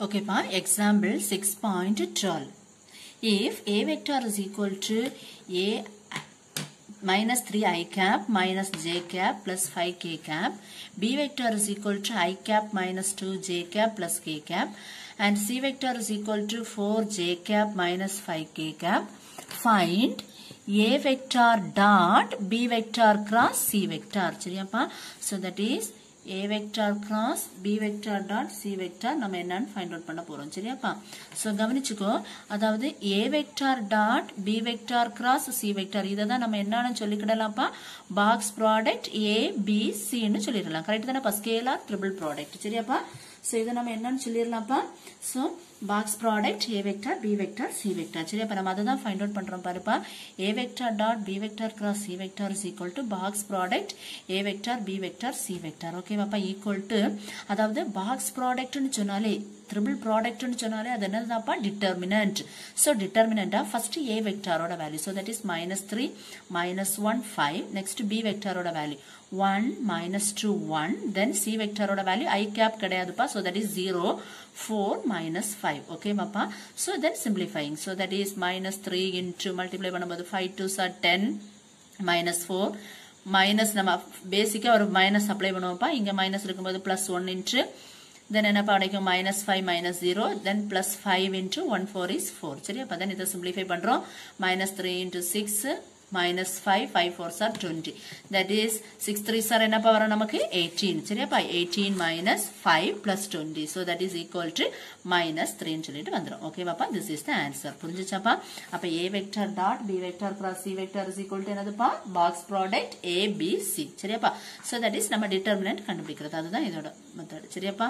Okay, pa. example 6.12. If A vector is equal to A minus 3 i cap minus j cap plus 5 k cap. B vector is equal to i cap minus 2 j cap plus k cap. And C vector is equal to 4 j cap minus 5 k cap. Find A vector dot B vector cross C vector. So that is a vector cross b vector dot c vector நம்ம என்னன்னு find out பண்ண போகிறோம் சரியாப்பா? So கவனிச்சுக்கோ. அதாவது a vector dot b vector cross c vector. இதை தான் நம்ம என்னன்னு சொல்லிக்கிடலாம்ப்பா? Box product a b c சொல்லிடலாம். கரெக்ட் தானே ஸ்கேலார் ட்ரிபிள் ப்ராடக்ட் சரியாப்பா? ஸோ இதை நம்ம என்னன்னு சொல்லிடலாம்ப்பா? So box product a vector b vector c vector சரி அப்போ நம்ம அதை தான் ஃபைண்ட் அவுட் பண்ணுறோம் பாருப்பா a vector dot b vector cross c vector is equal to box product a vector b vector c vector okay ஓகேவாப்பா equal to அதாவது box ப்ராடக்ட்னு சொன்னாலே ட்ரிபிள் ப்ராடக்ட்னு சொன்னாலே அது என்னதுதான்ப்பா டிட்டர்மினன்ட் ஸோ டிட்டர்மினண்டா ஃபர்ஸ்ட் ஏ வெக்டாரோட value so that is minus three minus one five next B வெக்டாரோட value one minus two one then C வெக்டாரோட வேல்யூ ஐ கேப் கிடையாதுப்பா so that is zero four minus five ஓகேவாப்பா so then simplifying so that is minus three into multiply பண்ணும்போது five two sir ten minus four minus நம்ம பேசிக்காக ஒரு minus apply பண்ணுவோம்ப்பா. இங்கே minus இருக்கும்போது plus one into then என்னப்பா கிடைக்கும்? Minus five minus zero then plus five into one four is four சரி அப்போ தென் இதை சிம்பிளிஃபை பண்ணுறோம் minus three into six minus 5, 5 4s are 20. That is, 6 3s are என்னப்பா வரும் நமக்கு 18. சரியாப்பா 18 minus 5 plus 20. So that is equal to minus 3 ன்னு சொல்லிட்டு வந்துரும். Okay பாப்பா, this is the answer. புரிஞ்சுச்சாப்பா? அப்ப A vector dot B vector cross C vector is equal to என்னதுப்பா? Box product A, B, C. சரியாப்பா? So that is நம்ம determinant கண்டுபிடிக்கிறது. அதுதான் இதோட மெத்தட். சரியாப்பா?